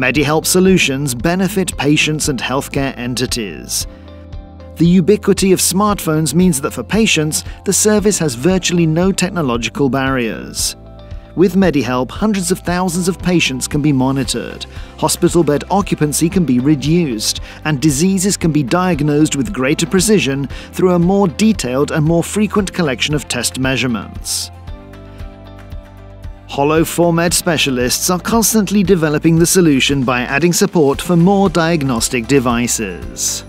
MediHelp solutions benefit patients and healthcare entities. The ubiquity of smartphones means that for patients, the service has virtually no technological barriers. With MediHelp, hundreds of thousands of patients can be monitored, hospital bed occupancy can be reduced, and diseases can be diagnosed with greater precision through a more detailed and more frequent collection of test measurements. Holo4Med specialists are constantly developing the solution by adding support for more diagnostic devices.